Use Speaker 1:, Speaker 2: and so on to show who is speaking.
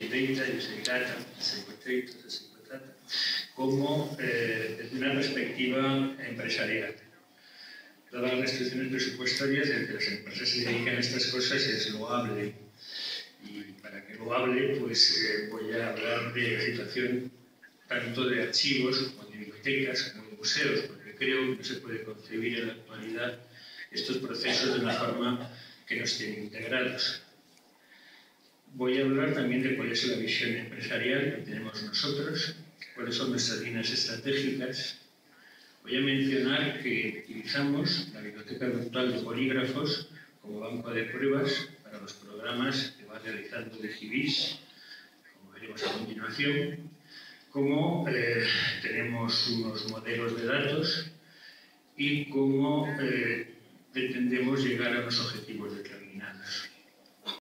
Speaker 1: dereita e se trata, se contexto, se trata, como eh, desde una perspectiva empresarial. Dadas las restricciones presupuestarias, el que las empresas se dedican a estas cosas es loable. Y para que lo hable, pues eh, voy a hablar de la situación tanto de archivos como de bibliotecas, como de museos, porque creo que no se puede concebir en la actualidad estos procesos de una forma que no estén integrados. Voy a hablar también de cuál es la visión empresarial que tenemos nosotros, cuáles son nuestras líneas estratégicas. Voy a mencionar que utilizamos la biblioteca virtual de polígrafos como banco de pruebas para los programas que va realizando de GIBIS, como veremos a continuación, cómo eh, tenemos unos modelos de datos y cómo eh, pretendemos llegar a los objetivos determinados.